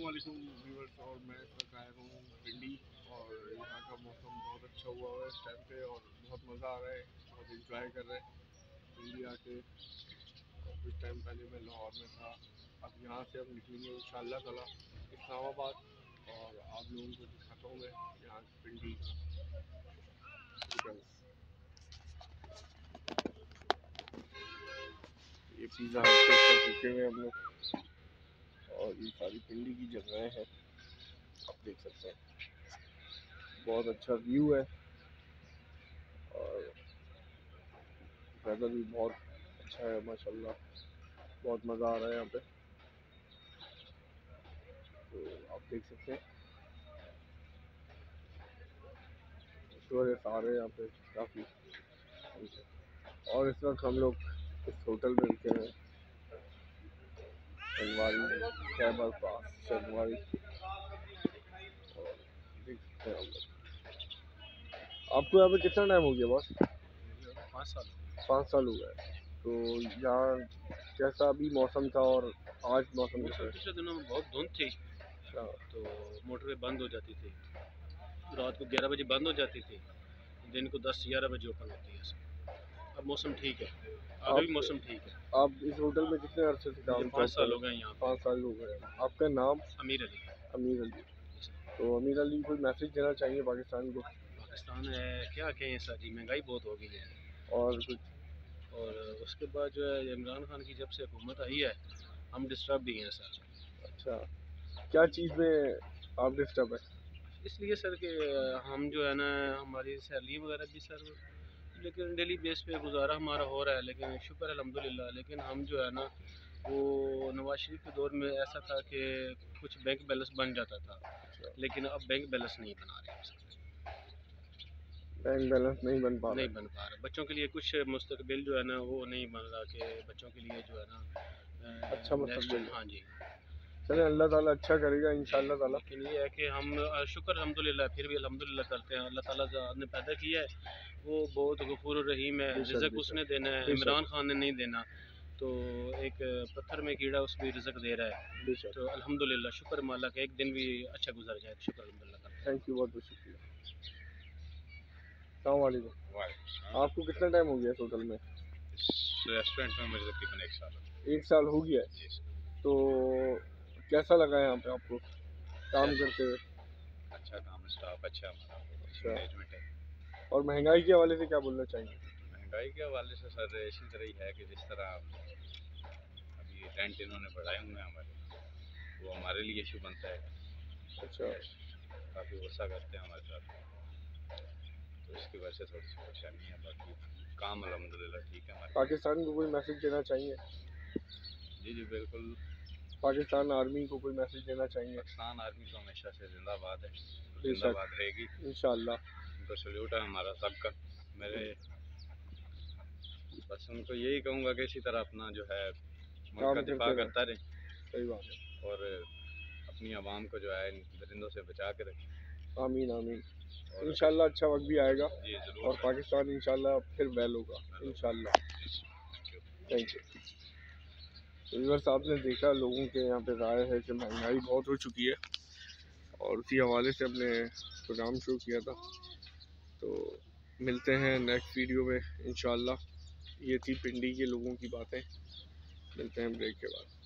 वालेकुम व्यूअर्स और मैं वक्त आया हूँ पिंडी और यहाँ का मौसम बहुत अच्छा हुआ है इस टाइम पे और बहुत मज़ा आ रहा है बहुत इंजॉय कर रहे हैं पिंडी आके। कुछ टाइम पहले मैं लाहौर में था, अब यहाँ से हम निकलेंगे इन तला इस्लामाबाद और आप लोगों को दिखाता हूँ मैं यहाँ पिंडी का। ये पिज़्ज़ा रुके हुए हम लोग। ये सारी पिंडी की जगह है। आप देख सकते हैं। बहुत अच्छा व्यू है। और वेदर भी बहुत अच्छा है, माशाल्लाह। बहुत मज़ा आ रहा है यहाँ पे। तो आप देख सकते हैं। हैं यहाँ पे, काफ़ी। और इस वक्त हम लोग इस होटल में रुके हैं। शनवारी खैबर पास शनवारी आपको यहाँ पे कितना टाइम हो गया बॉस पाँच साल। पाँच साल हो गए। तो यहाँ कैसा अभी मौसम था और आज मौसम पिछले दिनों में बहुत धुंध थी। अच्छा। तो मोटरवे बंद हो जाती थी। रात को ग्यारह बजे बंद हो जाती थी। दिन को दस ग्यारह बजे ओपन होती है। मौसम ठीक है। अभी मौसम ठीक है। आप इस होटल में कितने अरसे से काम पाँच साल हो? गए यहाँ पाँच साल हो गए। आपका नाम? अमीर अली। अमीर अली। तो अमीर अली कोई मैसेज देना चाहिए पाकिस्तान को? पाकिस्तान है क्या कहें सर जी महँगाई बहुत हो गई है। और कुछ? और उसके बाद जो है इमरान खान की जब से हुकूमत आई है हम डिस्टर्ब भी हैं सर अच्छा। क्या चीज़ में आप डिस्टर्ब है? इसलिए सर कि हम जो है ना हमारी सैलरी वगैरह भी सर लेकिन डेली बेस पे गुजारा हमारा हो रहा है लेकिन शुक्र अलहमदिल्ला लेकिन हम जो है ना वो नवाज़ शरीफ के दौर में ऐसा था कि कुछ बैंक बैलेंस बन जाता था लेकिन अब बैंक बैलेंस नहीं बना रहे बैंक बैलेंस नहीं बन पा नहीं बन पा रहा। बच्चों के लिए कुछ मुस्तकबिल जो है ना वो नहीं बन रहा कि बच्चों के लिए जो है ना अच्छा मुस्तकबिल। हाँ जी। चले अल्लाह ताला अच्छा करेगा इन ताला। लेकिन ये है कि हम शुक्र अलहमदिल्ला फिर भी अलहमदिल्ला करते हैं। अल्लाह ताला ने पैदा किया है वो बहुत गफूर रहीम है। रिजक उसने देना है। इमरान खान ने नहीं देना। तो एक पत्थर में कीड़ा उस पर रिजक दे रहा है। तो अल्हम्दुलिल्लाह शुक्र माला का एक दिन भी अच्छा गुजर जाए। शुक्र अलहमदिल्ला थैंक यू बहुत बहुत शुक्रिया। आपको कितना टाइम हो गया होटल में? रेस्टोरेंट में मुझे तकरीबन एक साल एक साल हो गया तो कैसा लगा यहाँ पे आपको? काम करते हुए? अच्छा काम स्टाफ अच्छा हमारा। अच्छा। मैनेजमेंट है। और महँगाई के हवाले से क्या बोलना चाहिए महँगाई के हवाले से सर इसी तरह ही है कि जिस तरह अभी रेंट इन्होंने बढ़ाए हुए हैं हमारे वो हमारे लिए इशू बनता है। अच्छा। काफ़ी गुस्सा करते हैं हमारे साथ। तो इसकी वजह से थोड़ी सी परेशानी है बाकी काम अलहमदिल्ला ठीक है हमारे। पाकिस्तान को कोई मैसेज देना चाहिए जी जी बिल्कुल। पाकिस्तान आर्मी को कोई मैसेज देना चाहिए पाकिस्तान आर्मी तो हमेशा से जिंदाबाद है। जिंदाबाद रहेगी। इंशाल्लाह। उनको सल्यूट है हमारा सबका। मेरे बस उनको यही कहूँगा कि इसी तरह अपना जो है मुल्क का दिफा करता रहे। सही बात है। और अपनी आवाम को जो है इन दरिंदों से बचा के रखें। आमीन आमीन। इंशाल्लाह अच्छा वक्त भी आएगा। और पाकिस्तान इंशाल्लाह फिर बैल होगा। इंशाल्लाह। थैंक यू व्यूवर्स आपने देखा लोगों के यहाँ पे राय है कि महँगाई बहुत हो चुकी है। और उसी हवाले से हमने प्रोग्राम शुरू किया था। तो मिलते हैं नेक्स्ट वीडियो में इन ये थी पिंडी के लोगों की बातें। मिलते हैं ब्रेक के बाद।